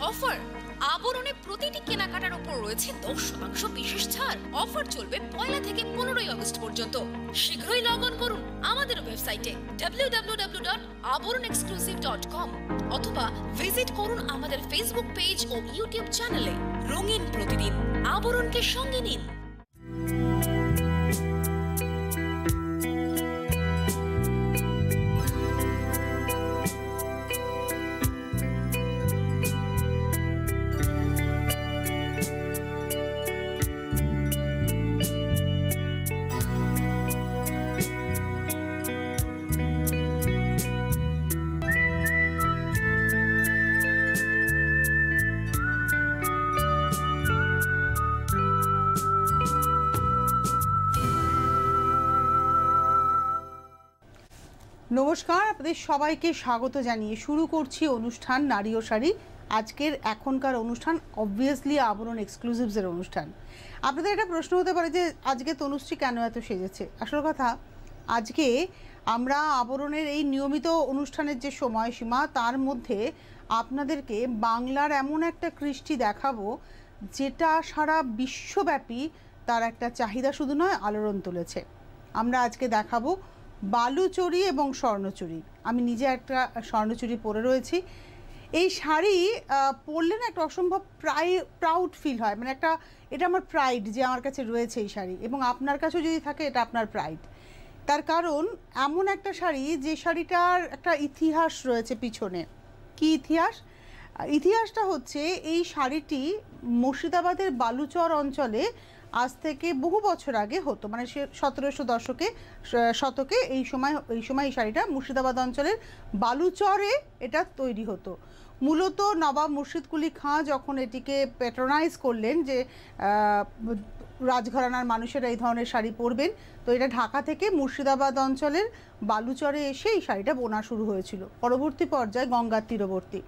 Offer আবরণে প্রতিটি কেনাকাটার উপর রয়েছে দশ শতাংশ বিশেষ ছাড়। অফার চলবে পয়লা থেকে পনেরোই আগস্ট পর্যন্ত। শীঘ্রই লগ করুন আমাদের ওয়েবসাইটে www.aborunexclusive.com অথবা ভিজিট করুন আমাদের ফেসবুক পেজ ও ইউটিউব চ্যানেলে রঙিন প্রতিদিন আবরণকে সঙ্গে নিন। নমস্কার, আপনাদের সবাইকে স্বাগত জানিয়ে শুরু করছি অনুষ্ঠান নারী ও শাড়ি। আজকের এখনকার অনুষ্ঠান অবভিয়াসলি আবরণ এক্সক্লুসিভসের অনুষ্ঠান। আপনাদের একটা প্রশ্ন হতে পারে যে, আজকে তনুশ্রী কেন এত সেজেছে? আসল কথা, আজকে আমরা আবরণের এই নিয়মিত অনুষ্ঠানের যে সময়সীমা, তার মধ্যে আপনাদেরকে বাংলার এমন একটা কৃষ্টি দেখাবো, যেটা সারা বিশ্বব্যাপী তার একটা চাহিদা শুধু নয়, আলোড়ন তুলেছে। আমরা আজকে দেখাবো বালুচুরি এবং স্বর্ণচুরি আমি নিজে একটা স্বর্ণচুরি পরে রয়েছি। এই শাড়ি পরলে না একটা অসম্ভব প্রায় প্রাউড ফিল হয়। মানে একটা, এটা আমার প্রাইড যে আমার কাছে রয়েছে এই শাড়ি এবং আপনার কাছেও যদি থাকে, এটা আপনার প্রাইড তার কারণ, এমন একটা শাড়ি যে শাড়িটার একটা ইতিহাস রয়েছে পিছনে। কি ইতিহাস? ইতিহাসটা হচ্ছে, এই শাড়িটি মুর্শিদাবাদের বালুচর অঞ্চলে আজ থেকে বহু বছর আগে হতো। মানে সে সতেরোশো দশকে শতকে এই সময় এই সময় এই শাড়িটা মুর্শিদাবাদ অঞ্চলের বালুচরে এটা তৈরি হতো। মূলত নবাব মুর্শিদ কুলি খাঁ যখন এটিকে প্যাট্রোনাইজ করলেন যে রাজঘরানার মানুষেরা এই ধরনের শাড়ি পরবেন, তো এটা ঢাকা থেকে মুর্শিদাবাদ অঞ্চলের বালুচরে এসে এই শাড়িটা বোনা শুরু হয়েছিল। পরবর্তী পর্যায়ে গঙ্গার তীরবর্তী।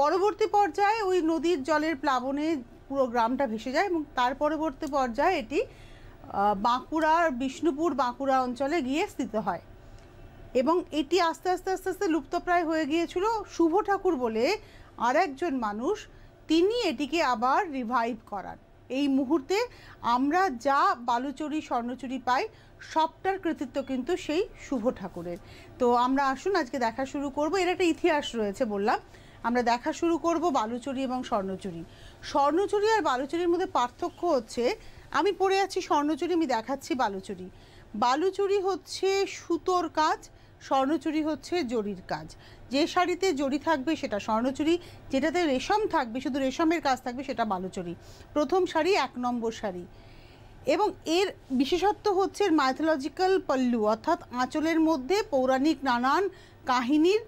পরবর্তী পর্যায়ে ওই নদীর জলের প্লাবনে পুরো গ্রামটা ভেসে যায় এবং তার পরবর্তী পর্যায়ে এটি বাঁকুড়ার বিষ্ণুপুর বাঁকুড়া অঞ্চলে গিয়ে স্থিত হয়। এবং এটি আস্তে আস্তে আস্তে আস্তে লুপ্তপ্রায় হয়ে গিয়েছিল। শুভ ঠাকুর বলে আর একজন মানুষ, তিনি এটিকে আবার রিভাইভ করান। এই মুহূর্তে আমরা যা বালুচুরি, স্বর্ণচুরি পাই, সবটার কৃতিত্ব কিন্তু সেই শুভ ঠাকুরের। তো আমরা আসুন, আজকে দেখা শুরু করব। এর একটা ইতিহাস রয়েছে বললাম। আমরা দেখা শুরু করব বালুচুরি এবং স্বর্ণচুরি। স্বর্ণচুরি আর বালুচুরির মধ্যে পার্থক্য হচ্ছে, আমি পড়ে আছি স্বর্ণচুরি, আমি দেখাচ্ছি বালুচুরি। বালুচুরি হচ্ছে সুতোর কাজ, স্বর্ণচুরি হচ্ছে জরির কাজ। যে শাড়িতে জরি থাকবে সেটা স্বর্ণচুরি, যেটাতে রেশম থাকবে, শুধু রেশমের কাজ থাকবে সেটা বালুচুরি। প্রথম শাড়ি এক নম্বর শাড়ি। এবং এর বিশেষত্ব হচ্ছে মাইথোলজিক্যাল পল্লু, অর্থাৎ আঁচলের মধ্যে পৌরাণিক নানান কাহিনীর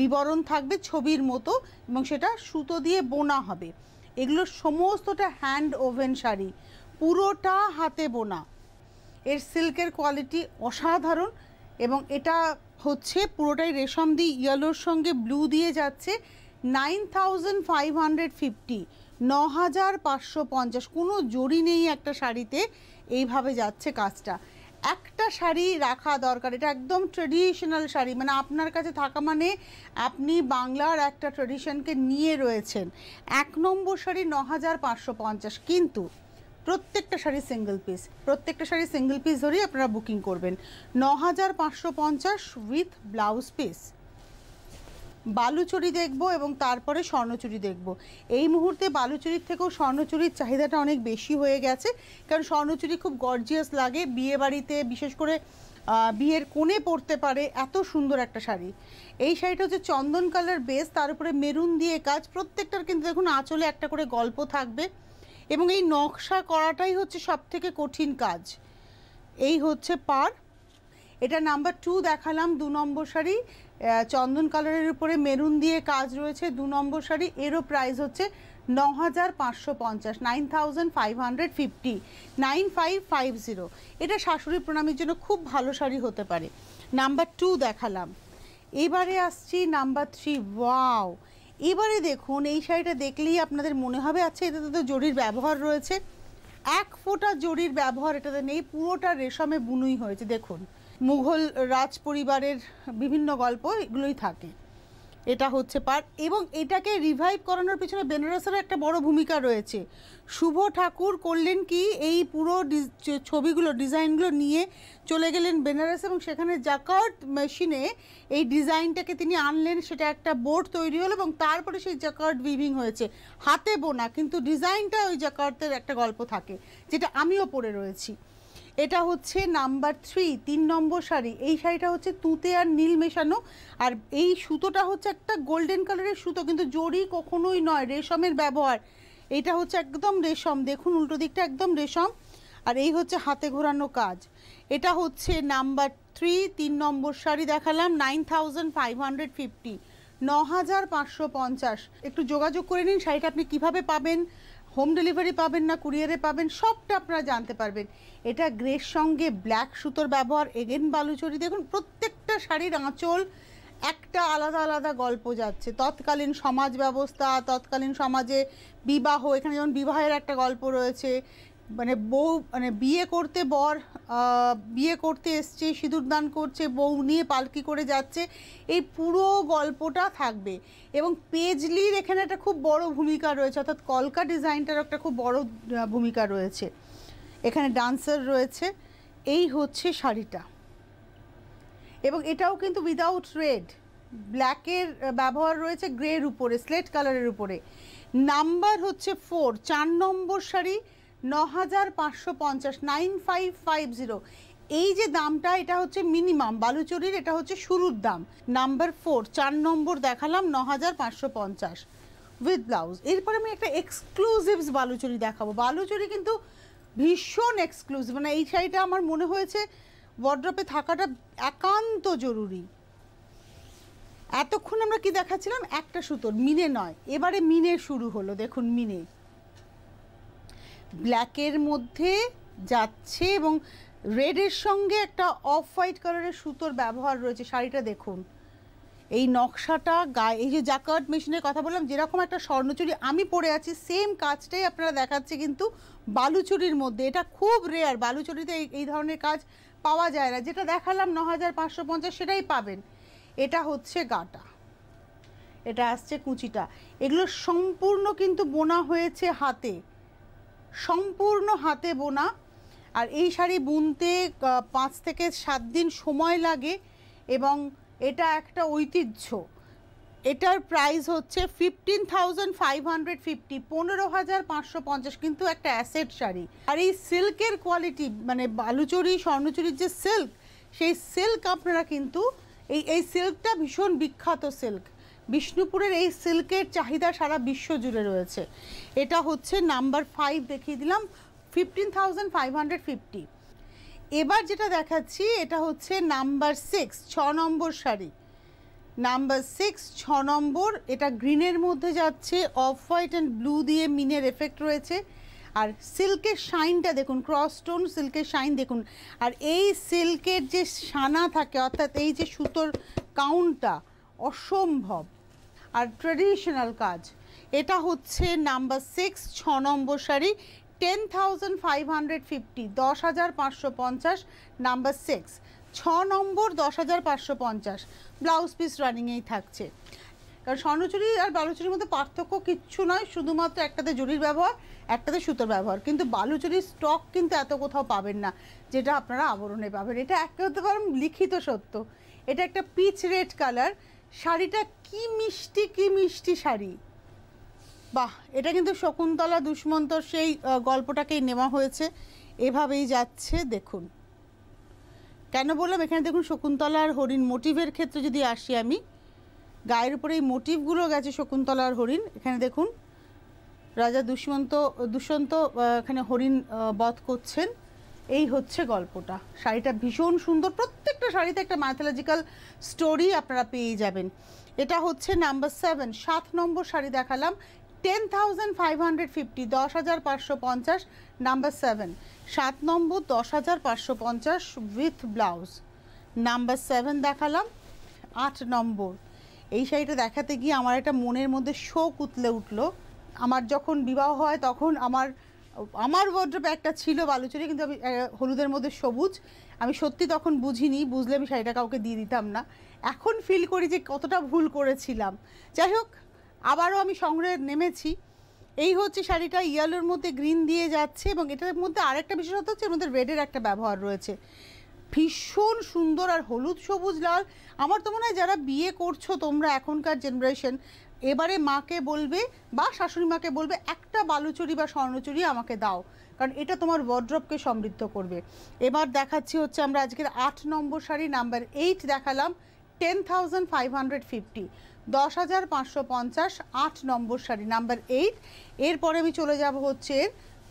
বিবরণ থাকবে ছবির মতো এবং সেটা সুতো দিয়ে বোনা হবে। এগুলো সমস্তটা হ্যান্ড ওভেন শাড়ি, পুরোটা হাতে বোনা। এর সিল্কের কোয়ালিটি অসাধারণ এবং এটা হচ্ছে পুরোটাই রেশম দিয়ে ইয়েলোর সঙ্গে ব্লু দিয়ে যাচ্ছে nine thousand five hundred fifty ন হাজার পাঁচশো পঞ্চাশ। কোনো জরি নেই একটা শাড়িতে, এইভাবে যাচ্ছে কাজটা। একটা শাড়ি রাখা দরকার। এটা একদম ট্রেডিশনাল শাড়ি। মানে আপনার কাছে থাকা মানে আপনি বাংলার একটা ট্রেডিশনকে নিয়ে রয়েছেন। এক নম্বর শাড়ি ন হাজার কিন্তু প্রত্যেকটা শাড়ি সিঙ্গেল পিস প্রত্যেকটা শাড়ি সিঙ্গেল পিস ধরেই আপনারা বুকিং করবেন। ন হাজার পাঁচশো পঞ্চাশ উইথ ব্লাউজ পিস বালুচুরি দেখব এবং তারপরে স্বর্ণচুরি দেখব। এই মুহূর্তে বালুচুরির থেকেও স্বর্ণচুরির চাহিদাটা অনেক বেশি হয়ে গেছে, কারণ স্বর্ণচুরি খুব গর্জিয়াস লাগে। বিয়ে বাড়িতে, বিশেষ করে বিয়ের কোণে পরতে পারে এত সুন্দর একটা শাড়ি। এই শাড়িটা হচ্ছে চন্দন কালার বেস, তার উপরে মেরুন দিয়ে কাজ, প্রত্যেকটার কিন্তু দেখুন আঁচলে একটা করে গল্প থাকবে। এবং এই নকশা করাটাই হচ্ছে সব থেকে কঠিন কাজ। এই হচ্ছে পার এটা নাম্বার টু দেখালাম, দু নম্বর শাড়ি। চন্দন কালারের উপরে মেরুন দিয়ে কাজ রয়েছে। দু নম্বর শাড়ি, এরও প্রাইস হচ্ছে ন হাজার পাঁচশো পঞ্চাশ nine thousand five hundred fifty nine five five zero এটা শাশুড়ি প্রণামীর জন্য খুব ভালো শাড়ি হতে পারে। নাম্বার টু দেখালাম। এবারে আসছি নাম্বার থ্রি ওয়াও এবারে দেখুন, এই শাড়িটা দেখলেই আপনাদের মনে হবে আচ্ছা এটাতে তো জরির ব্যবহার রয়েছে। এক ফোঁটা জরির ব্যবহার এটাতে নেই, পুরোটা রেশমে বুনুই হয়েছে, দেখুন। মুঘল রাজ পরিবারের বিভিন্ন গল্প এগুলোই থাকে। এটা হচ্ছে পার। এবং এটাকে রিভাইভ করানোর পিছনে বেনারসেরও একটা বড় ভূমিকা রয়েছে। শুভ ঠাকুর করলেন কি? এই পুরো ছবিগুলো, ডিজাইনগুলো নিয়ে চলে গেলেন বেনারস এবং সেখানে জাকার্ট মেশিনে এই ডিজাইনটাকে তিনি আনলেন। সেটা একটা বোর্ড তৈরি হলো এবং তারপরে সেই জাকার্ট উইভিং হয়েছে। হাতে বোনা, কিন্তু ডিজাইনটা ওই জাকার্টের একটা গল্প থাকে, যেটা আমিও পরে রয়েছি। এটা হচ্ছে নাম্বার থ্রি, তিন নম্বর শাড়ি। এই শাড়িটা হচ্ছে তুঁতে আর নীল মেশানো। আর এই সুতোটা হচ্ছে একটা গোল্ডেন কালারের সুতো, কিন্তু জড়ি কখনোই নয়, রেশমের ব্যবহার। এটা হচ্ছে একদম রেশম, দেখুন উল্টো দিকটা একদম রেশম। আর এই হচ্ছে হাতে ঘোরানো কাজ। এটা হচ্ছে নাম্বার থ্রি, তিন নম্বর শাড়ি দেখালাম, nine thousand five hundred fifty, ন হাজার পাঁচশো পঞ্চাশ। একটু যোগাযোগ করে নিন, শাড়িটা আপনি কীভাবে পাবেন হোম ডেলিভারি পাবেন না, কুরিয়ারে পাবেন, সবটা আপনারা জানতে পারবেন। এটা গ্রের সঙ্গে ব্ল্যাক সুতোর ব্যবহার, এগেন বালুচরি, দেখুন প্রত্যেকটা শাড়ির আঁচল, একটা আলাদা আলাদা গল্প যাচ্ছে। তৎকালীন সমাজ ব্যবস্থা, তৎকালীন সমাজে বিবাহ, এখানে যেমন বিবাহের একটা গল্প রয়েছে মানে বউ মানে বিয়ে করতে বর বিয়ে করতে এসছে, সিঁদুর দান করছে, বউ নিয়ে পালকি করে যাচ্ছে, এই পুরো গল্পটা থাকবে। এবং পেজলির এখানে একটা খুব বড় ভূমিকা রয়েছে, অর্থাৎ কলকা ডিজাইনটার একটা খুব বড় ভূমিকা রয়েছে। এখানে ডান্সার রয়েছে, এই হচ্ছে শাড়িটা। এবং এটাও কিন্তু উইদাউট রেড ব্ল্যাকের ব্যবহার রয়েছে, গ্রের উপরে স্লেট কালারের উপরে। নাম্বার হচ্ছে ফোর চার নম্বর শাড়ি ন হাজার পাঁচশো পঞ্চাশ, নাইন ফাইভ ফাইভ জিরো। এই যে দামটা, এটা হচ্ছে মিনিমাম। বালুচরির এটা হচ্ছে শুরুর দাম। নাম্বার ফোর, চার নম্বর দেখালাম ন হাজার পাঁচশো পঞ্চাশ। With blouse. এরপরে আমি একটা এক্সক্লুসিভস বালুচরি দেখাবো। বালুচরি কিন্তু ভীষণ এক্সক্লুসিভ। মানে এই শাড়িটা আমার মনে হয়েছে ওয়ার্ড্রপে থাকাটা একান্ত জরুরি। এতক্ষণ আমরা কি দেখাচ্ছিলাম? একটা সুতোর, মিনে নয়। এবারে মিনে শুরু হলো। দেখুন, মিনে। ব্ল্যাকের মধ্যে যাচ্ছে এবং রেডের সঙ্গে একটা অফ হোয়াইট কালারের সুতোর ব্যবহার রয়েছে। শাড়িটা দেখুন। এই নকশাটা গায়ে এই যে জাকার্ট মেশিনের কথা বললাম, যেরকম একটা স্বর্ণচুরি, আমি পরে আছি, সেম কাজটাই আপনারা দেখাচ্ছে কিন্তু বালুচুরির মধ্যে। এটা খুব রেয়ার বালুচুরিতে এই এই ধরনের কাজ পাওয়া যায় না। যেটা দেখালাম ন হাজার পাঁচশো পঞ্চাশ, সেটাই পাবেন। এটা হচ্ছে গাটা। এটা আসছে কুচিটা। এগুলো সম্পূর্ণ কিন্তু বোনা হয়েছে হাতে। সম্পূর্ণ হাতে বোনা। আর এই শাড়ি বুনতে পাঁচ থেকে সাত দিন সময় লাগে এবং এটা একটা ঐতিহ্য। এটার প্রাইস হচ্ছে fifteen thousand five hundred fifty পনেরো হাজার পাঁচশো পঞ্চাশ, কিন্তু একটা অ্যাসেট শাড়ি। আর এই সিল্কের কোয়ালিটি মানে বালুচরি, স্বর্ণচুরির যে সিল্ক সেই সিল্ক আপনারা কিন্তু, এই এই সিল্কটা ভীষণ বিখ্যাত সিল্ক বিষ্ণুপুরের এই সিল্কের চাহিদা সারা বিশ্ব জুড়ে রয়েছে। এটা হচ্ছে নাম্বার ফাইভ দেখিয়ে দিলাম ফিফটিন ফাইভ হান্ড্রেড ফিফটি এবার যেটা দেখাচ্ছি, এটা হচ্ছে নাম্বার সিক্স ছ নম্বর শাড়ি। নাম্বার সিক্স ছ নম্বর, এটা গ্রিনের মধ্যে যাচ্ছে অফ হোয়াইট অ্যান্ড ব্লু দিয়ে মিনের এফেক্ট রয়েছে। আর সিল্কের শাইনটা দেখুন ক্রস স্টোন সিল্কের শাইন দেখুন। আর এই সিল্কের যে সানা থাকে, অর্থাৎ এই যে সুতোর কাউন্টটা অসম্ভব। আর ট্রেডিশনাল কাজ। এটা হচ্ছে নাম্বার সিক্স ছ নম্বর sari ten thousand five hundred fifty দশ হাজার পাঁচশো পঞ্চাশ নাম্বার সিক্স ছ নম্বর, দশ হাজার পাঁচশো পঞ্চাশ। ব্লাউজ পিস রানিংয়েই থাকছে। কারণ স্বর্ণচুরি আর বালুচুরির মধ্যে পার্থক্য কিচ্ছু নয়, শুধুমাত্র একটাতে জরির ব্যবহার, একটাতে সুতোর ব্যবহার। কিন্তু বালুচুরির স্টক কিন্তু এত কোথাও পাবেন না, যেটা আপনারা আবরণে পাবেন। এটা একেবারে পারেন লিখিত সত্য। এটা একটা পিচ রেড কালার শাড়িটা কি মিষ্টি কি মিষ্টি শাড়ি? বাহ এটা কিন্তু শকুন্তলা দুষ্মন্তর সেই গল্পটাকেই নেওয়া হয়েছে। এভাবেই যাচ্ছে দেখুন। কেন বললাম? এখানে দেখুন শকুন্তলা আর হরিণ মোটিভের ক্ষেত্রে যদি আসি আমি গায়ের উপরে এই মোটিভগুলো গেছে শকুন্তলা আর হরিণ। এখানে দেখুন রাজা দুষ্মন্ত দুষ্যন্ত আহ, এখানে হরিণ বধ করছেন। এই হচ্ছে গল্পটা। শাড়িটা ভীষণ সুন্দর। প্রত্যেকটা শাড়িতে একটা ম্যাথোলজিক্যাল স্টোরি আপনারা পেয়ে যাবেন। এটা হচ্ছে নাম্বার সেভেন সাত নম্বর শাড়ি দেখালাম। Ten thousand five hundred fifty দশ হাজার পাঁচশো পঞ্চাশ নাম্বার সেভেন সাত নম্বর, দশ হাজার পাঁচশো পঞ্চাশ উইথ ব্লাউজ নাম্বার সেভেন দেখালাম। আট নম্বর। এই শাড়িটা দেখাতে গিয়ে আমার একটা মনের মধ্যে শোক উতলে উঠল। আমার যখন বিবাহ হয়, তখন আমার আমার ওয়ার্ড্রপে একটা ছিল বালুচরি, কিন্তু আমি হলুদের মধ্যে সবুজ। আমি সত্যি তখন বুঝিনি, বুঝলে আমি শাড়িটা কাউকে দিয়ে দিতাম না। এখন ফিল করি যে কতটা ভুল করেছিলাম। যাই হোক, আবারও আমি সংগ্রহে নেমেছি। এই হচ্ছে শাড়িটা ইয়েলোর মধ্যে গ্রিন দিয়ে যাচ্ছে এবং এটার মধ্যে আরেকটা বিশেষত্ব হচ্ছে এর মধ্যে রেডের একটা ব্যবহার রয়েছে। ভীষণ সুন্দর আর হলুদ, সবুজ, লাল। আমার তো মনে হয় যারা বিয়ে করছ তোমরা এখনকার জেনারেশন এবারে মাকে বলবে বা শাশুড়ি মাকে বলবে, একটা বালুচুরি বা স্বর্ণচুরি আমাকে দাও। কারণ এটা তোমার ওয়ার্ড্রপকে সমৃদ্ধ করবে। এবার দেখাচ্ছি হচ্ছে আমরা আজকের আট নম্বর শাড়ি নাম্বার এইট দেখালাম ten thousand five hundred fifty দশ হাজার পাঁচশো পঞ্চাশ, আট নম্বর শাড়ি নাম্বার এইট এরপরে আমি চলে যাব হচ্ছে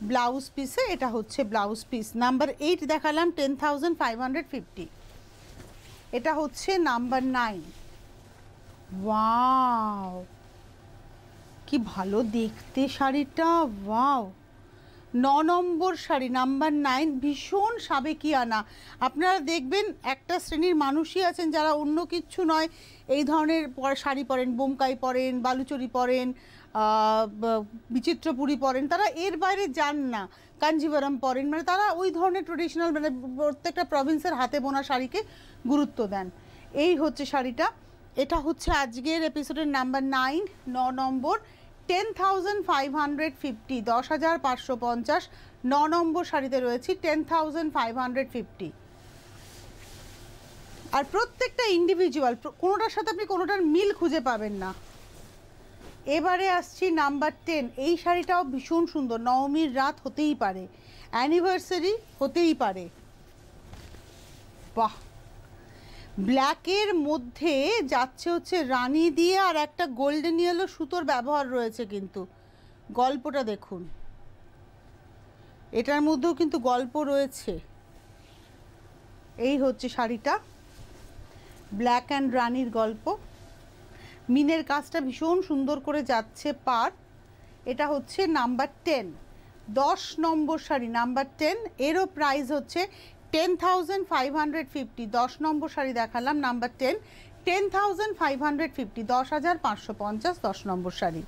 ব্লাউজ পিসে এটা হচ্ছে ব্লাউজ পিস নাম্বার এইট দেখালাম ten thousand five hundred fifty এটা হচ্ছে নাম্বার নাইন ওয়াও কি ভালো দেখতে শাড়িটা, ওয়াও। ন নম্বর শাড়ি, নাম্বার নাইন, ভীষণ সাবেকি আনা আপনারা দেখবেন একটা শ্রেণির মানুষই আছেন যারা অন্য কিচ্ছু নয়, এই ধরনের শাড়ি পরেন, বোমকাই পরেন, বালুচরি পরেন বিচিত্রপুরী পরেন, তারা এর বাইরে যান না। কাঞ্জিভারাম পরেন মানে তারা ওই ধরনের ট্রেডিশনাল মানে প্রত্যেকটা প্রভিন্সের হাতে বোনা শাড়িকে গুরুত্ব দেন। এই হচ্ছে শাড়িটা। এটা হচ্ছে আজকের এপিসোডের নাম্বার নাইন, ন নম্বর। Ten thousand five hundred fifty দশ হাজার পাঁচশো পঞ্চাশ, ন নম্বর শাড়িতে রয়েছি ten thousand five hundred fifty আর প্রত্যেকটা ইন্ডিভিজুয়াল কোনোটার সাথে আপনি কোনোটার মিল খুঁজে পাবেন না। এবারে আসছি নাম্বার টেন এই শাড়িটাও ভীষণ সুন্দর, নবমীর রাত হতেই পারে অ্যানিভার্সারি হতেই পারে। বাহ! ব্ল্যাকের মধ্যে যাচ্ছে হচ্ছে রানি দিয়ে আর একটা গোল্ডেন ইয়েলো সুতোর ব্যবহার রয়েছে কিন্তু। গল্পটা দেখুন। এটার মধ্যেও কিন্তু গল্প রয়েছে। এই হচ্ছে শাড়িটা। ব্ল্যাক অ্যান্ড রানির গল্প। মিনের কাজটা ভীষণ সুন্দর করে যাচ্ছে পার। এটা হচ্ছে নাম্বার টেন। দশ নম্বর শাড়ি, নাম্বার টেন। এরও প্রাইস হচ্ছে ten thousand five hundred fifty দশ নম্বর শাড়ি দেখালাম number ten ten thousand five hundred fifty দশ হাজার পাঁচশো পঞ্চাশ, দশ নম্বর শাড়ি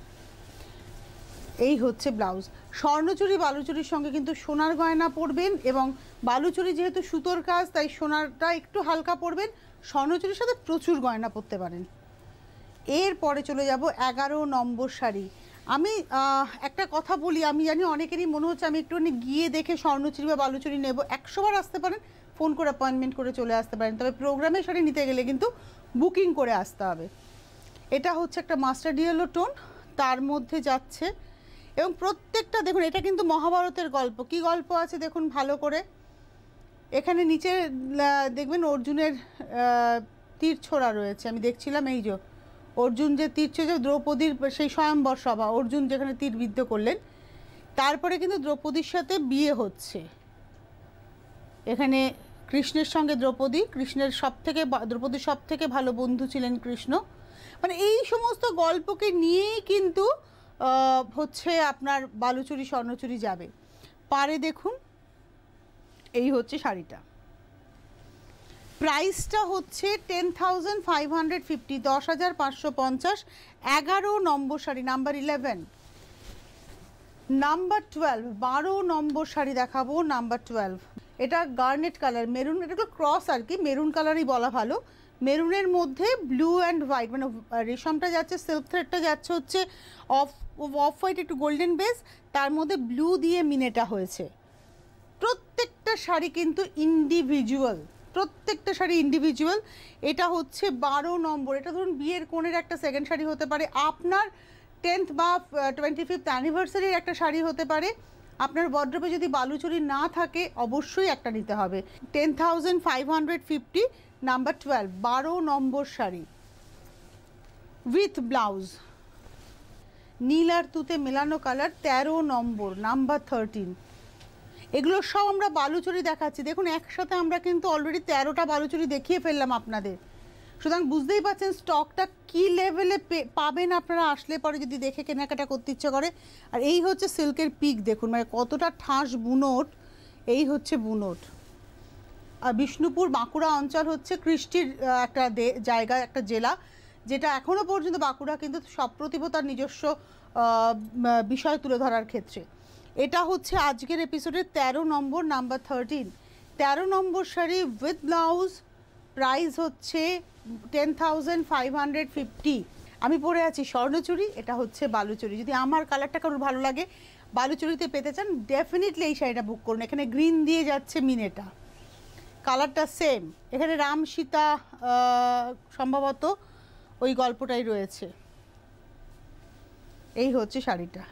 এই হচ্ছে ব্লাউজ। স্বর্ণচুরি, বালুচুরির সঙ্গে কিন্তু সোনার গয়না পরবেন এবং বালুচুরি যেহেতু সুতোর কাজ, তাই সোনারটা একটু হালকা পরবেন। স্বর্ণচুরির সাথে প্রচুর গয়না পরতে পারেন। এরপরে চলে যাব এগারো নম্বর শাড়ি আমি একটা কথা বলি, আমি জানি অনেকেরই মনে হচ্ছে আমি একটুখানি গিয়ে দেখে স্বর্ণচুরি বা বালুচুরি নেব। একশোবার আসতে পারেন, ফোন করে অ্যাপয়েন্টমেন্ট করে চলে আসতে পারেন। তবে প্রোগ্রামে শাড়ি নিতে গেলে কিন্তু বুকিং করে আসতে হবে। এটা হচ্ছে একটা মাস্টার ডিয়েলো টোন তার মধ্যে যাচ্ছে। এবং প্রত্যেকটা দেখুন, এটা কিন্তু মহাভারতের গল্প। কি গল্প আছে দেখুন ভালো করে। এখানে নিচে দেখবেন অর্জুনের তীর ছোড়া রয়েছে। আমি দেখছিলাম এই যে অর্জুন যে তীর ছোড়ে দ্রৌপদীর সেই স্বয়ম্বর সভা, অর্জুন যেখানে তীর বিদ্ধ করলেন, তারপরে কিন্তু দ্রৌপদীর সাথে বিয়ে হচ্ছে। এখানে কৃষ্ণের সঙ্গে দ্রৌপদী, কৃষ্ণের সব থেকে দ্রৌপদীর সব থেকে ভালো বন্ধু ছিলেন কৃষ্ণ। মানে এই সমস্ত গল্পকে নিয়েই কিন্তু হচ্ছে আপনার বালুচুরি, স্বর্ণচুরি যাবে। পারে দেখুন, এই হচ্ছে শাড়িটা। প্রাইসটা হচ্ছে ten thousand five hundred fifty দশ হাজার পাঁচশো পঞ্চাশ, এগারো নম্বর sari number eleven number twelve বারো নম্বর শাড়ি দেখাবো নাম্বার টুয়েলভ এটা গার্নেট কালার মেরুন এটা ক্রস আর কি মেরুন কালারই বলা ভালো। মেরুনের মধ্যে ব্লু অ্যান্ড হোয়াইট মানে রেশমটা যাচ্ছে সিল্ক থ্রেডটা যাচ্ছে হচ্ছে অফ অফ হোয়াইট একটু গোল্ডেন বেস তার মধ্যে ব্লু দিয়ে মিনেটা হয়েছে। প্রত্যেকটা শাড়ি কিন্তু ইন্ডিভিজুয়াল প্রত্যেকটা শাড়ি ইন্ডিভিজুয়াল এটা হচ্ছে বারো নম্বর। এটা ধরুন বিয়ের কোণের একটা সেকেন্ড শাড়ি হতে পারে। আপনার টেন্থ বা টোয়েন্টি ফিফথ অ্যানিভার্সারির একটা শাড়ি হতে পারে। আপনার বড্রপে যদি বালুচুরি না থাকে, অবশ্যই একটা নিতে হবে। Ten thousand five hundred fifty number twelve বারো নম্বর শাড়ি। উইথ ব্লাউজ নীল আর তুতে মেলানো কালার তেরো নম্বর নাম্বার থার্টিন এগুলো সব আমরা বালুচুরি দেখাচ্ছি। দেখুন, একসাথে আমরা কিন্তু অলরেডি তেরোটা বালুচুরি দেখিয়ে ফেললাম আপনাদের। সুতরাং বুঝতেই পারছেন স্টকটা কি লেভেলে পাবেন আপনারা আসলে পরে যদি দেখে কেনাকাটা করতে ইচ্ছে করে। আর এই হচ্ছে সিল্কের পিক দেখুন মানে কতটা ঠাস বুনোট। এই হচ্ছে বুনোট। আর বিষ্ণুপুর বাঁকুড়া অঞ্চল হচ্ছে কৃষ্টির একটা জায়গা, একটা জেলা, যেটা এখনও পর্যন্ত বাঁকুড়া কিন্তু সপ্রতিভ তার নিজস্ব বিষয় তুলে ধরার ক্ষেত্রে। এটা হচ্ছে আজকের এপিসোডের তেরো নম্বর নাম্বার থার্টিন তেরো নম্বর শাড়ি উইথ ব্লাউজ প্রাইস হচ্ছে ten thousand five hundred fifty আমি পরে আছি স্বর্ণচুরি, এটা হচ্ছে বালুচুরি। যদি আমার কালারটা কারোর ভালো লাগে, বালুচুরিতে পেতে চান ডেফিনেটলি এই শাড়িটা বুক করুন। এখানে গ্রিন দিয়ে যাচ্ছে মিনেটা। কালারটা সেম এখানে রাম সীতা সম্ভবত ওই গল্পটাই রয়েছে। এই হচ্ছে শাড়িটা।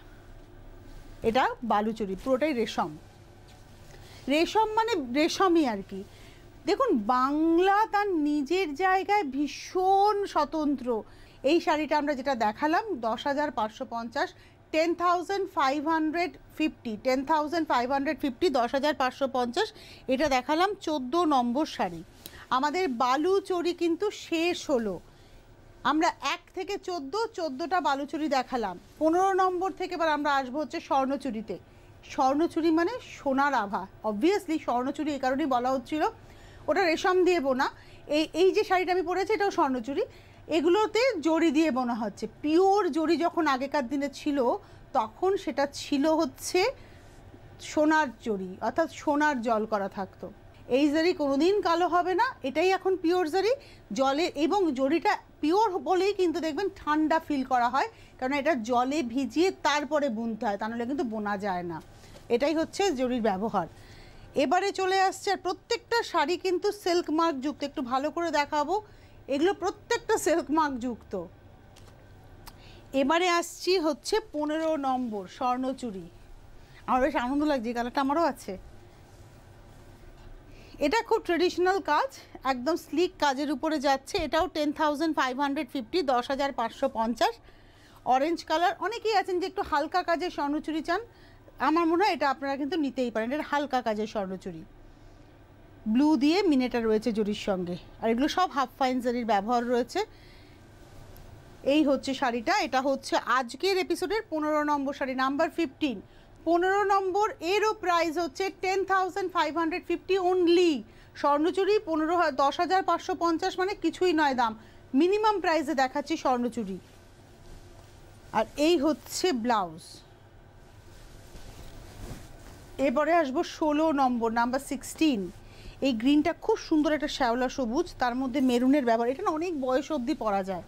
এটা বালুচরি, পুরোটাই রেশম। রেশম মানে রেশমই আর কি। দেখুন, বাংলা তার নিজের জায়গায় ভীষণ স্বতন্ত্র। এই শাড়িটা আমরা যেটা দেখালাম, দশ হাজার পাঁচশো পঞ্চাশ ten thousand five hundred fifty ten thousand five hundred fifty দশ হাজার পাঁচশো পঞ্চাশ, এটা দেখালাম চোদ্দ নম্বর শাড়ি। আমাদের বালুচরি কিন্তু শেষ হলো। আমরা এক থেকে চোদ্দ, চোদ্দোটা বালুচুরি দেখালাম। পনেরো নম্বর থেকে এবার আমরা আসব হচ্ছে স্বর্ণচুরিতে। স্বর্ণচুরি মানে সোনার আভা। অবভিয়াসলি স্বর্ণচুরি এই কারণেই বলা হচ্ছিল। ওটা রেশম দিয়ে বোনা। এই এই যে শাড়িটা আমি পরেছি এটাও স্বর্ণচুরি। এগুলোতে জড়ি দিয়ে বোনা হচ্ছে। পিওর জড়ি যখন আগেকার দিনে ছিল, তখন সেটা ছিল হচ্ছে সোনার জড়ি, অর্থাৎ সোনার জল করা থাকতো। এই জারি কোনোদিন কালো হবে না, এটাই এখন পিওর জারি। জলে এবং জড়িটা পিওর বলেই কিন্তু দেখবেন ঠান্ডা ফিল করা হয়, কারণ এটা জলে ভিজিয়ে তারপরে বুনতে হয়, তা কিন্তু বোনা যায় না। এটাই হচ্ছে জরির ব্যবহার। এবারে চলে আসছে আর প্রত্যেকটা শাড়ি কিন্তু সিল্ক মার্ক যুক্ত, একটু ভালো করে দেখাবো। এগুলো প্রত্যেকটা সিল্ক মার্ক যুক্ত। এবারে আসছি হচ্ছে পনেরো নম্বর স্বর্ণচুরি। আমার বেশ আনন্দ লাগছে, এই কালারটা আমারও আছে। এটা খুব ট্রেডিশনাল কাজ, একদম স্লিক কাজের উপরে যাচ্ছে। এটাও ten thousand five hundred fifty দশ হাজার পাঁচশো পঞ্চাশ। অরেঞ্জ কালার অনেকেই আছেন যে একটু হালকা কাজের স্বর্ণচুরি চান। আমার মনে হয় এটা আপনারা কিন্তু নিতেই পারেন, এটা হালকা কাজের স্বর্ণচুরি। ব্লু দিয়ে মিনেটা রয়েছে জরির সঙ্গে। আর এগুলো সব হাফ ফাইন জারির ব্যবহার রয়েছে। এই হচ্ছে শাড়িটা, এটা হচ্ছে আজকের এপিসোডের পনেরো নম্বর শাড়ি নাম্বার ফিফটিন পনেরো নম্বর, এরও প্রাইস হচ্ছে ten thousand five hundred fifty only Swarnachari পনেরো দশ হাজার পাঁচশো পঞ্চাশ মানে কিছুই নয় দাম। মিনিমাম প্রাইসে দেখাচ্ছি স্বর্ণচুরি। আর এই হচ্ছে ব্লাউজ এবারে আসব ষোলো নম্বর নাম্বার সিক্সটিন এই গ্রিনটা খুব সুন্দর একটা শ্যাওলা সবুজ, তার মধ্যে মেরুনের ব্যবহার। এটা না অনেক বয়স অবধি পরা যায়।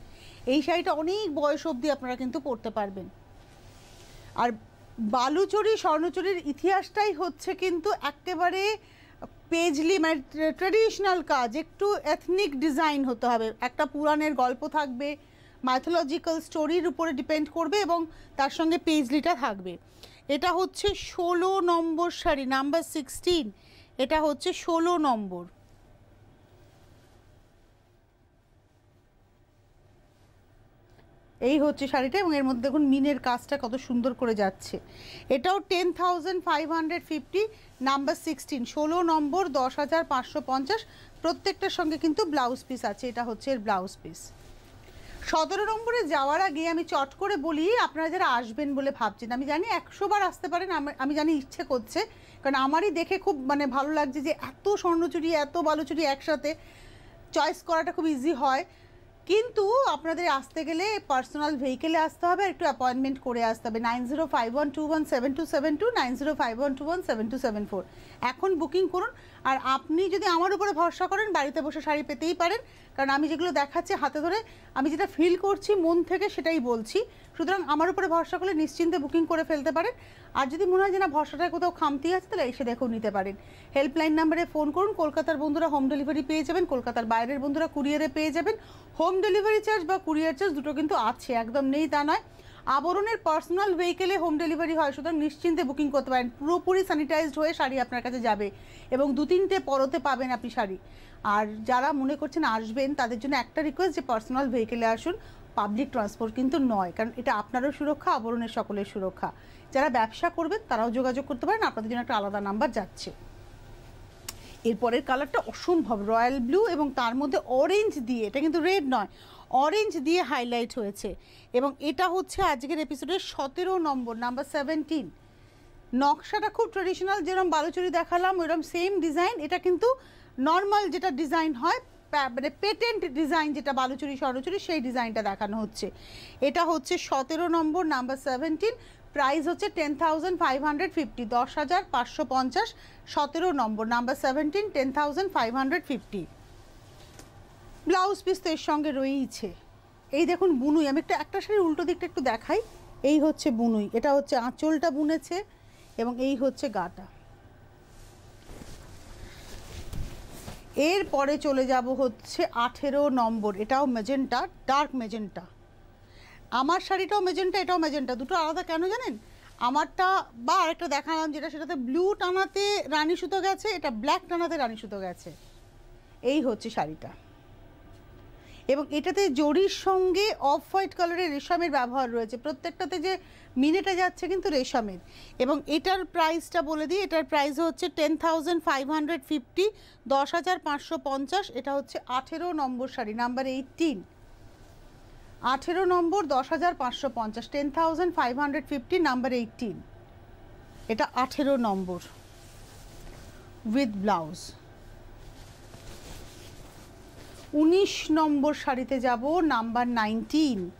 এই শাড়িটা অনেক বয়স অবধি আপনারা কিন্তু পরতে পারবেন। আর বালুচরি, স্বর্ণচুরির ইতিহাসটাই হচ্ছে কিন্তু একেবারে পেজলি মানে ট্রেডিশনাল কাজ, একটু এথনিক ডিজাইন হতে হবে। একটা পুরাণের গল্প থাকবে মাইথোলজিক্যাল স্টোরির উপরে ডিপেন্ড করবে এবং তার সঙ্গে পেজলিটা থাকবে। এটা হচ্ছে ষোলো নম্বর শাড়ি নাম্বার সিক্সটিন এটা হচ্ছে ষোলো নম্বর। এই হচ্ছে শাড়িটা এবং এর মধ্যে দেখুন মিনের কাজটা কত সুন্দর করে যাচ্ছে। এটাও ten thousand five hundred fifty number sixteen ষোলো নম্বর দশ হাজার পাঁচশো পঞ্চাশ, প্রত্যেকটার সঙ্গে কিন্তু ব্লাউজ পিস আছে, এটা হচ্ছে এর ব্লাউজ পিস সতেরো নম্বরে যাওয়ার আগে আমি চট করে বলি, আপনারা যারা আসবেন বলে ভাবছেন, আমি জানি একশো বার আসতে পারেন আমি- জানি ইচ্ছে করছে, কারণ আমারই দেখে খুব মানে ভালো লাগছে যে এত স্বর্ণচুরি, এত বালুচুরি একসাথে চয়েস করাটা খুব ইজি হয়। কিন্তু আপনাদের আসতে গেলে পার্সোনাল ভেহিকেলে আসতে হবে একটু অ্যাপয়েন্টমেন্ট করে আসতে হবে। Nine zero five one two one seven two seven two nine zero five one two one seven two seven four এখন বুকিং করুন। আর আপনি যদি আমার উপরে ভরসা করেন, বাড়িতে বসে শাড়ি পেতেই পারেন। কারণ আমি যেগুলো দেখাচ্ছি হাতে ধরে, আমি যেটা ফিল করছি, মন থেকে সেটাই বলছি। সুতরাং আমার উপরে ভরসা করলে নিশ্চিন্তে বুকিং করে ফেলতে পারেন। আর যদি মনে হয় যে না ভরসাটায় কোথাও খামতি আছে, তাহলে এসে দেখেও নিতে পারেন। হেল্পলাইন নাম্বারে ফোন করুন, কলকাতার বন্ধুরা হোম ডেলিভারি পেয়ে যাবেন, কলকাতার বাইরের বন্ধুরা কুরিয়ারে পেয়ে যাবেন। হোম ডেলিভারি চার্জ বা কুরিয়ার চার্জ দুটো কিন্তু আছে, একদম নেই তা নয়। আবরণের পার্সোনাল ভেহিকেলে হোম ডেলিভারি হয়, সুতরাং নিশ্চিন্তে বুকিং করতে পারেন। পুরোপুরি স্যানিটাইজড হয়ে শাড়ি আপনার কাছে যাবে এবং দু তিনটে পরতে পাবেন আপনি শাড়ি। আর যারা মনে করছেন আসবেন, তাদের জন্য একটা রিকোয়েস্ট যে পার্সোনাল ভেহিকেলে আসুন পাবলিক ট্রান্সপোর্ট কিন্তু নয়, কারণ এটা আপনারও সুরক্ষা, আবরণের সকলের সুরক্ষা। যারা ব্যবসা করবেন, তারাও যোগাযোগ করতে পারেন, আপনাদের জন্য একটা আলাদা নাম্বার যাচ্ছে। এরপরের কালারটা অসম্ভব রয়্যাল ব্লু এবং তার মধ্যে অরেঞ্জ দিয়ে, এটা কিন্তু রেড নয়। অরেঞ্জ দিয়ে হাইলাইট হয়েছে। এবং এটা হচ্ছে আজকের এপিসোডের সতেরো নম্বর নাম্বার সেভেন্টিন নকশাটা খুব ট্রেডিশনাল যেরকম বালুচুরি দেখালাম ওইরকম সেম ডিজাইন এটা কিন্তু নর্মাল যেটা ডিজাইন হয় মানে পেটেন্ট ডিজাইন যেটা বালুচুরি, সরচুরি, সেই ডিজাইনটা দেখানো হচ্ছে। এটা হচ্ছে সতেরো নম্বর নাম্বার সেভেন্টিন প্রাইস হচ্ছে ten thousand five hundred fifty দশ হাজার পাঁচশো পঞ্চাশ, সতেরো নম্বর number seventeen ten thousand five hundred fifty blouse piece তো এর সঙ্গে রয়েইছে। এই দেখুন বুনুই, আমি একটা একটা শাড়ির উল্টো দিকটা একটু দেখাই। এই হচ্ছে বুনুই, এটা হচ্ছে আঁচলটা বুনেছে এবং এই হচ্ছে গাটা। এর পরে চলে যাব হচ্ছে আঠেরো নম্বর, এটাও মেজেন্টা ডার্ক মেজেন্টা। আমার শাড়িটাও মেজেন্টা, এটাও মেজেন্টা, দুটো আলাদা কেন জানেন? আমারটা বা আরেকটা দেখালাম যেটা, সেটাতে ব্লু টানাতে রানী সুতো গেছে এটা ব্ল্যাক টানাতে রানী সুতো গেছে এই হচ্ছে শাড়িটা। এবং এটাতে জরির সঙ্গে অফ হোয়াইট কালারের রেশমের ব্যবহার রয়েছে। প্রত্যেকটাতে যে মিনেটে যাচ্ছে কিন্তু রেশমের। এবং এটার প্রাইসটা বলে দিই, এটার প্রাইস হচ্ছে ten thousand five hundred fifty, দশ হাজার পাঁচশো পঞ্চাশ, এটা হচ্ছে আঠেরো নম্বর শাড়ি, নাম্বার এইটিন। আঠেরো নম্বর, দশ হাজার পাঁচশো পঞ্চাশ, ten thousand five hundred fifty, number eighteen. এটা আঠেরো নম্বর। With blouse. উনিশ নম্বর শাড়িতে যাব, নাম্বার নাইনটিন।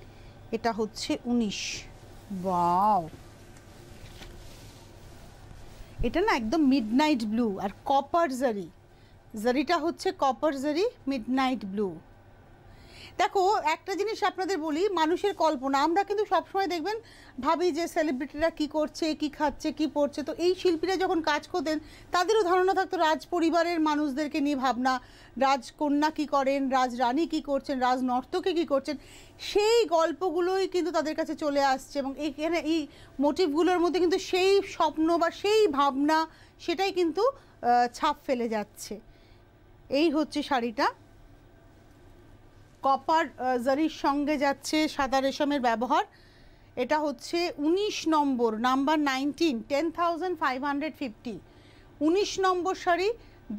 এটা হচ্ছে উনিশ। বাও এটা না একদম মিডনাইট ব্লু আর কপার জারি। জারিটা হচ্ছে কপার জারি, মিডনাইট ব্লু। দেখো, একটা জিনিস আপনাদের বলি, মানুষের কল্পনা। আমরা কিন্তু সবসময় দেখবেন, ভাবি যে সেলিব্রিটিরা কি করছে, কি খাচ্ছে, কি পড়ছে। তো এই শিল্পীরা যখন কাজ করতেন, তাদেরও ধারণা থাকতো, রাজ পরিবারের মানুষদেরকে নিয়ে ভাবনা। রাজকন্যা কি করেন রাজরানী কি করছেন, রাজ নর্তকে কি করছেন, সেই গল্পগুলোই কিন্তু তাদের কাছে চলে আসছে এবং এইখানে এই মোটিভগুলোর মধ্যে কিন্তু সেই স্বপ্ন বা সেই ভাবনা, সেটাই কিন্তু ছাপ ফেলে যাচ্ছে। এই হচ্ছে শাড়িটা। কপার জারির সঙ্গে যাচ্ছে সাদা রেশমের ব্যবহার। এটা হচ্ছে উনিশ নম্বর, number nineteen ten thousand five hundred fifty উনিশ নম্বর শাড়ি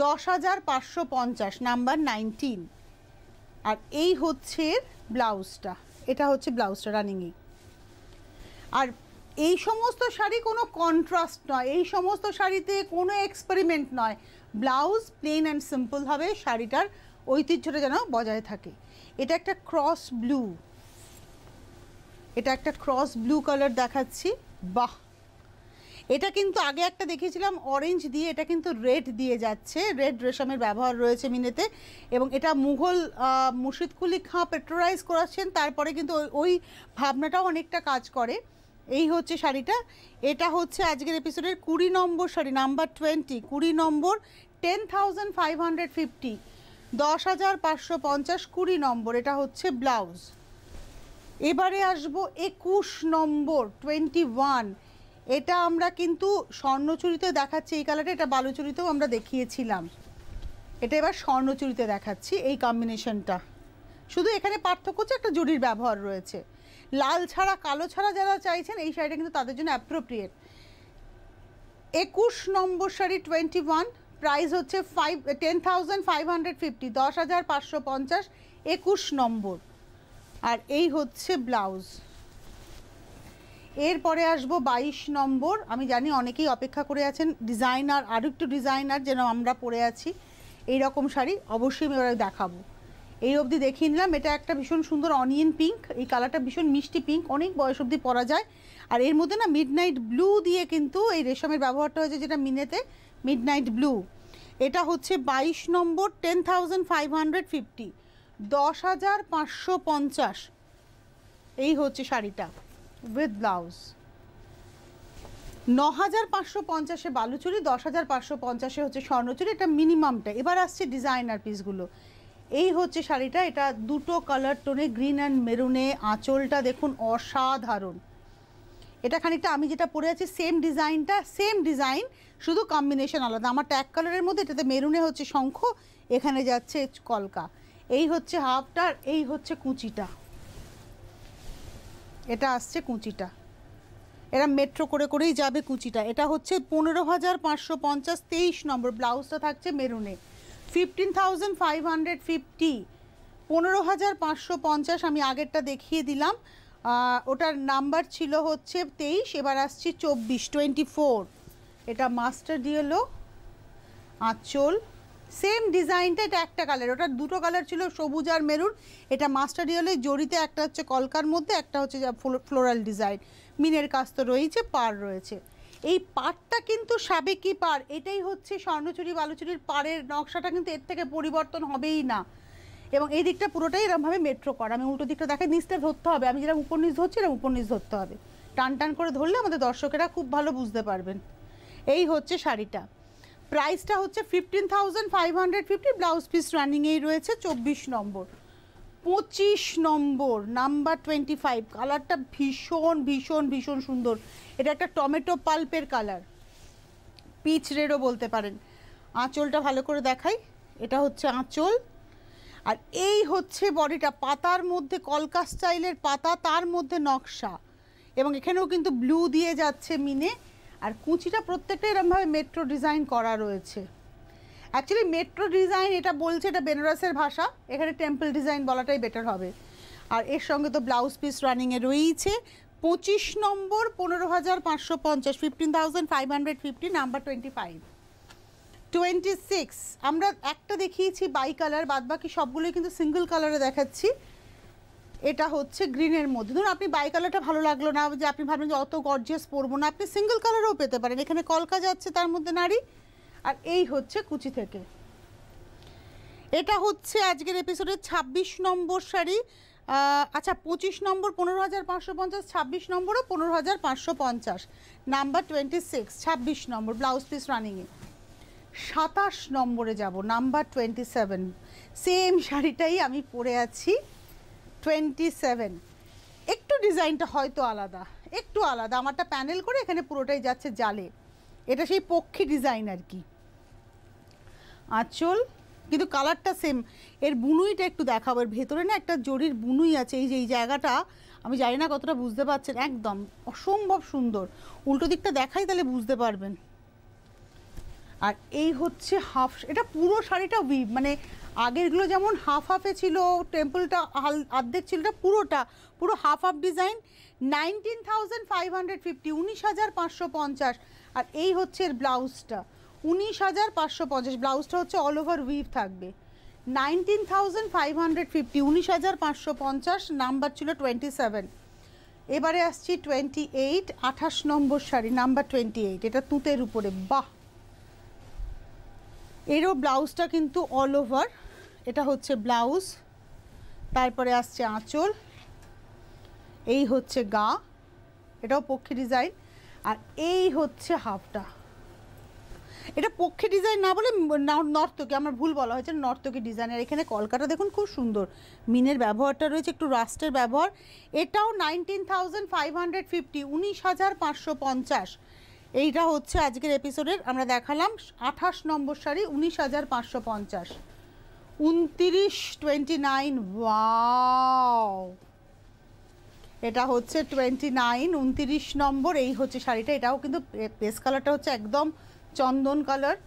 দশ হাজার পাঁচশো পঞ্চাশ, নাম্বার নাইনটিন। আর এই হচ্ছে ব্লাউজটা, এটা হচ্ছে ব্লাউজটা রানিংয়ে আর এই সমস্ত শাড়ি কোনো কন্ট্রাস্ট নয়, এই সমস্ত শাড়িতে কোনো এক্সপেরিমেন্ট নয়। ব্লাউজ প্লেন অ্যান্ড সিম্পল হবে, শাড়িটার ঐতিহ্যটা যেন বজায় থাকে। এটা একটা ক্রস ব্লু এটা একটা ক্রস ব্লু কালার দেখাচ্ছি। বাহ! এটা কিন্তু আগে একটা দেখিয়েছিলাম অরেঞ্জ দিয়ে এটা কিন্তু রেড দিয়ে যাচ্ছে। রেড রেশমের ব্যবহার রয়েছে মিনেতে এবং এটা মুঘল আহ, মুর্শিদ কুলি খাঁ পেট্রোরাইজ করাচ্ছেন তারপরে কিন্তু ওই- ওই ভাবনাটাও অনেকটা কাজ করে। এই হচ্ছে শাড়িটা। এটা হচ্ছে আজকের এপিসোডের কুড়ি নম্বর শাড়ি নাম্বার টোয়েন্টি কুড়ি নম্বর ten thousand five hundred fifty দশ হাজার পাঁচশো পঞ্চাশ কুড়ি নম্বর, এটা হচ্ছে ব্লাউজ। এবারে আসব একুশ নম্বর, টোয়েন্টি ওয়ান। এটা আমরা কিন্তু স্বর্ণচুরিতে দেখাচ্ছি, এই কালারটা, এটা বালুচুরিতেও আমরা দেখিয়েছিলাম। এটা এবার স্বর্ণচুরিতে দেখাচ্ছি, এই কম্বিনেশনটা শুধু এখানে পার্থক্য হচ্ছে একটা জুড়ির ব্যবহার রয়েছে। লাল ছাড়া, কালো ছাড়া যারা চাইছেন, এই শাড়িটা কিন্তু তাদের জন্য অ্যাপ্রোপ্রিয়েট একুশ নম্বর শাড়ি, টোয়েন্টি ওয়ান। প্রাইস হচ্ছে five ten thousand five hundred fifty দশ হাজার পাঁচশো পঞ্চাশ, একুশ নম্বর। আর এই হচ্ছে ব্লাউজ। এরপরে আসব বাইশ নম্বর। আমি জানি অনেকেই অপেক্ষা করে আছেন, ডিজাইনার, আর একটু ডিজাইনার যেন আমরা পরে আছি। এই রকম শাড়ি অবশ্যই আমি ওরা দেখাবো। এই অবধি দেখিয়ে নিলাম। এটা একটা ভীষণ সুন্দর অনিয়ন পিঙ্ক। এই কালারটা ভীষণ মিষ্টি পিঙ্ক। অনেক বয়স অবধি পরা যায়। আর এর মধ্যে না মিডনাইট ব্লু দিয়ে কিন্তু এই রেশমের ব্যবহারটা হয়েছে যেটা মিনেতে। মিডনাইট ব্লু এটা হচ্ছে বাইশ নম্বর ten thousand five hundred fifty দশ হাজার পাঁচশো পঞ্চাশ। এই হচ্ছে শাড়িটা উইথ ব্লাউজ ন হাজার পাঁচশো পঞ্চাশে বালুচুরি, দশ হাজার পাঁচশো পঞ্চাশে হচ্ছে স্বর্ণচুরি, এটা মিনিমামটা এবার আসছে ডিজাইনার পিসগুলো এই হচ্ছে শাড়িটা, এটা দুটো কালার টোনে গ্রিন অ্যান্ড মেরুনে আঁচলটা দেখুন অসাধারণ। এটা খানিকটা আমি যেটা পরে আছি সেম ডিজাইনটা সেম ডিজাইন শুধু কম্বিনেশন আলাদা। আমার ট্যাগ কালারের মধ্যে এটাতে মেরুনে হচ্ছে শঙ্খ, এখানে যাচ্ছে কলকা। এই হচ্ছে হাফটার এই হচ্ছে কুচিটা। এটা আসছে কুচিটা। এরা মেট্রো করে করেই যাবে কুচিটা। এটা হচ্ছে পনেরো হাজার পাঁচশো পঞ্চাশ, তেইশ নম্বর। ব্লাউজটা থাকছে মেরুনে fifteen thousand five hundred fifty পনেরো হাজার পাঁচশো পঞ্চাশ আমি আগেরটা দেখিয়ে দিলাম। ওটার নাম্বার ছিল হচ্ছে তেইশ, এবার আসছি চব্বিশ টোয়েন্টি ফোর এটা মাস্টার ডিয়েলো আঁচল। সেম ডিজাইনটা এটা একটা কালার ওটা দুটো কালার ছিল, সবুজ আর মেরুন। এটা মাস্টার ডিয়েলে জড়িতে একটা হচ্ছে কলকার মধ্যে, একটা হচ্ছে ফ্লোরাল ডিজাইন মিনের কাজ তো রয়েছে পার রয়েছে। এই পাড়টা কিন্তু সাবেকি পাড়, এটাই হচ্ছে স্বর্ণচুরি, বালুচুরির পাড়ের নকশাটা কিন্তু এর থেকে পরিবর্তন হবেই না। এবং এই দিকটা পুরোটাই এরকমভাবে মেট্রো করা। আমি উল্টো দিকটা দেখে নিচটা ধরতে হবে। আমি যেরকম উপর নিচ ধরছি, এরকম উপর নিচ ধরতে হবে। টান টান করে ধরলে আমাদের দর্শকেরা খুব ভালো বুঝতে পারবেন। এই হচ্ছে শাড়িটা। প্রাইসটা হচ্ছে fifteen thousand five hundred fifty blouse piece রানিংয়েই রয়েছে চব্বিশ নম্বর। পঁচিশ নম্বর নাম্বার টোয়েন্টি ফাইভ কালারটা ভীষণ ভীষণ ভীষণ সুন্দর। এটা একটা টমেটো পাল্পের কালার। পিচ রেডও বলতে পারেন। আঁচলটা ভালো করে দেখাই। এটা হচ্ছে আঁচল। আর এই হচ্ছে বডিটা, পাতার মধ্যে কলকা স্টাইলের পাতা, তার মধ্যে নকশা। এবং এখানেও কিন্তু ব্লু দিয়ে যাচ্ছে মিনে, আর কুচিটা প্রত্যেকটা এরমভাবে মেট্রো ডিজাইন করা রয়েছে। অ্যাকচুয়ালি মেট্রো ডিজাইন এটা বলছে, এটা বেনারসের ভাষা, এখানে টেম্পল ডিজাইন বলাটাই বেটার হবে। আর এর সঙ্গে তো ব্লাউজ পিস রানিংয়ে রয়েছে পঁচিশ নম্বর, পনেরো হাজার পাঁচশো পঞ্চাশ fifteen thousand five hundred fifty number twenty five twenty six আমরা একটা দেখিয়েছি বাই কালার বাদ বাকি সবগুলোই কিন্তু সিঙ্গেল কালারে দেখাচ্ছি। এটা হচ্ছে গ্রিনের মধ্যে। ধরুন আপনি বাই কালারটা ভালো লাগল না, যে আপনি ভাবলেন যে অত গর্জিয়াস পরবো না, আপনি সিঙ্গেল কালারও পেতে পারেন। এখানে কলকা যাচ্ছে তার মধ্যে নারী, আর এই হচ্ছে কুচি থেকে। এটা হচ্ছে আজকের এপিসোডের ছাব্বিশ নম্বর শাড়ি। আচ্ছা পঁচিশ নম্বর পনেরো হাজার পাঁচশো পঞ্চাশ, ছাব্বিশ নম্বরও পনেরো হাজার পাঁচশো পঞ্চাশ। নাম্বার টোয়েন্টি সিক্স ছাব্বিশ নম্বর ব্লাউজ পিস রানিংয়ে সাতাশ নম্বরে যাব নাম্বার টোয়েন্টি সেভেন সেম শাড়িটাই আমি পরে আছি টোয়েন্টি সেভেন একটু ডিজাইনটা হয়তো আলাদা, একটু আলাদা। আমারটা প্যানেল করে এখানে পুরোটাই যাচ্ছে জালে। এটা সেই পক্ষী ডিজাইন আর কি। আঁচল, কিন্তু কালারটা সেম এর বুনুইটা একটু দেখাবো, এর ভেতরে না একটা জরির বুনুই আছে। এই যে, এই জায়গাটা, আমি জানি না কতটা, বুঝতে পারছেন? একদম অসম্ভব সুন্দর। উল্টো দিকটা দেখাই, তাহলে বুঝতে পারবেন। আর এই হচ্ছে হাফ, এটা পুরো শাড়িটা উইভ মানে আগেরগুলো যেমন হাফ হাফে ছিল টেম্পলটা অর্ধেক ছিল, এটা পুরোটা, পুরো half half design nineteen thousand five hundred fifty উনিশ হাজার পাঁচশো পঞ্চাশ। আর এই হচ্ছে এর ব্লাউজটা, উনিশ হাজার পাঁচশো পঞ্চাশ, ব্লাউজটা হচ্ছে অল ওভার উইভ থাকবে। Nineteen thousand five hundred fifty উনিশ হাজার পাঁচশো পঞ্চাশ নাম্বার ছিল টোয়েন্টি সেভেন এবারে আসছি টোয়েন্টি এইট আঠাশ নম্বর শাড়ি নাম্বার টোয়েন্টি এইট এটা তুঁতের উপরে, বাহ! এরও ব্লাউজটা কিন্তু অল ওভার এটা হচ্ছে ব্লাউজ, তারপরে আসছে আঁচল, এই হচ্ছে গা, এটাও পক্ষী ডিজাইন, আর এই হচ্ছে হাফটা। এটা পক্ষী ডিজাইন না বলে নর্তকী, আমার ভুল বলা হয়েছে, নর্তকী ডিজাইন। আর এখানে কলকাটা দেখুন খুব সুন্দর, মিনের ব্যবহারটা রয়েছে, একটু রাস্টের ব্যবহার। এটাও nineteen thousand five hundred fifty উনিশ হাজার পাঁচশো পঞ্চাশ। এইটা হচ্ছে আজকের এপিসোডের আমরা দেখালাম আঠাশ নম্বর শাড়ি উনিশ হাজার পাঁচশো পঞ্চাশ। উনতিরিশ টোয়েন্টি নাইন ওয়াও এটা হচ্ছে টোয়েন্টি নাইন উনতিরিশ নম্বর, এই হচ্ছে শাড়িটা। এটাও কিন্তু পেস কালারটা হচ্ছে একদম চন্দন কালার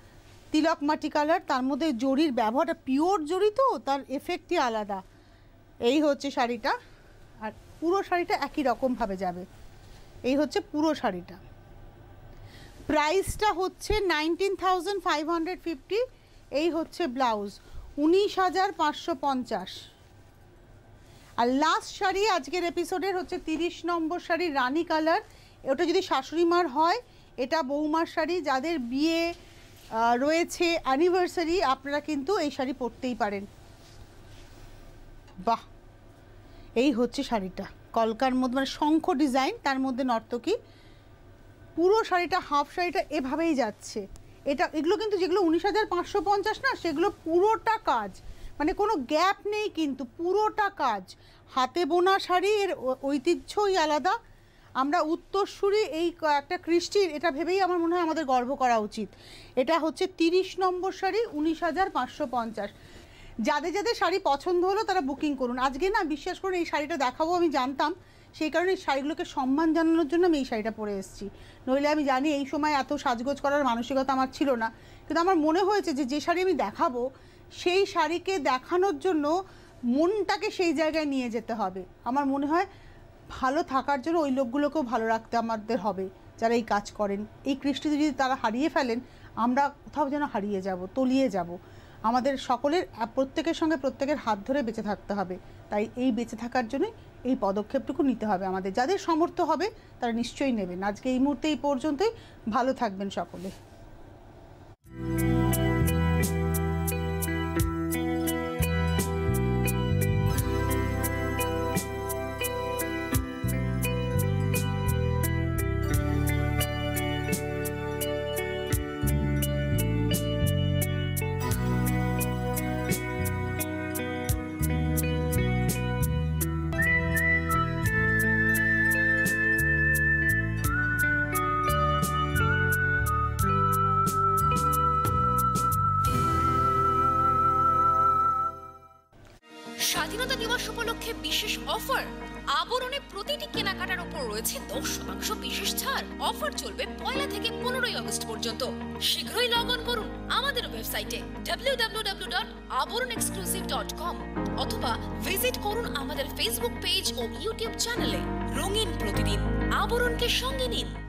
তিলক মাটি কালার তার মধ্যে জরির ব্যবহারটা পিওর জরি তো, তার এফেক্টই আলাদা। এই হচ্ছে শাড়িটা, আর পুরো শাড়িটা একই রকমভাবে যাবে। এই হচ্ছে পুরো শাড়িটা। প্রাইসটা হচ্ছে nineteen thousand five hundred fifty এই হচ্ছে ব্লাউজ, উনিশ হাজার পাঁচশো পঞ্চাশ। আর লাস্ট শাড়ি আজকের এপিসোডের হচ্ছে তিরিশ নম্বর শাড়ি, রানী কালার। ওটা যদি শাশুড়ি মার হয়, এটা বৌমার শাড়ি, যাদের বিয়ে রয়েছে অ্যানিভার্সারি আপনারা কিন্তু এই শাড়ি পরতেই পারেন। বাহ! এই হচ্ছে শাড়িটা। কলকার মধ্যে মানে শঙ্খ ডিজাইন তার মধ্যে নর্তকী। পুরো শাড়িটা, হাফ শাড়িটা এভাবেই যাচ্ছে। এটা, এগুলো কিন্তু যেগুলো উনিশ হাজার পাঁচশো পঞ্চাশ না, সেগুলো পুরোটা কাজ। মানে কোনো গ্যাপ নেই কিন্তু, পুরোটা কাজ। হাতে বোনা শাড়ি, এর ঐতিহ্যই আলাদা। আমরা উত্তরসূরি এই একটা কৃষ্টির, এটা ভেবেই আমার মনে হয় আমাদের গর্ব করা উচিত। এটা হচ্ছে তিরিশ নম্বর শাড়ি, উনিশ হাজার পাঁচশো পঞ্চাশ। যাদের যাদের শাড়ি পছন্দ হলো তারা বুকিং করুন। আজকে না, বিশ্বাস করুন, এই শাড়িটা দেখাবো, আমি জানতাম। সেই কারণে এই শাড়িগুলোকে সম্মান জানানোর জন্য আমি এই শাড়িটা পরে এসেছি। নইলে আমি জানি এই সময় এত সাজগোজ করার মানসিকতা আমার ছিল না। কিন্তু আমার মনে হয়েছে যে যে শাড়ি আমি দেখাবো, সেই শাড়িকে দেখানোর জন্য মনটাকে সেই জায়গায় নিয়ে যেতে হবে। আমার মনে হয় ভালো থাকার জন্য ওই লোকগুলোকেও ভালো রাখতে আমাদের হবে, যারা এই কাজ করেন। এই কৃষ্টিতে যদি তারা হারিয়ে ফেলেন, আমরা কোথাও যেন হারিয়ে যাব, তলিয়ে যাব। আমাদের সকলের, প্রত্যেকের সঙ্গে প্রত্যেকের হাত ধরে বেঁচে থাকতে হবে। তাই এই বেঁচে থাকার জন্যই এই পদক্ষেপটুকু নিতে হবে আমাদের। যাদের সমর্থ হবে, তারা নিশ্চয়ই নেবেন। আজকে এই মুহূর্তে এই পর্যন্তই। ভালো থাকবেন সকলে। অফার? আবরণে প্রতিটি কেনাকাটার উপর রয়েছে দশ শতাংশ বিশেষ ছাড়। অফার চলবে পয়লা থেকে পনেরোই আগস্ট পর্যন্ত। শীঘ্রই লগ অন করুন আমাদের ওয়েবসাইটে www.aboronexclusive.com অথবা ভিজিট করুন আমাদের ফেসবুক পেজ ও ইউটিউব চ্যানেলে রঙিন প্রতিদিন আবরণকে সঙ্গে নিন।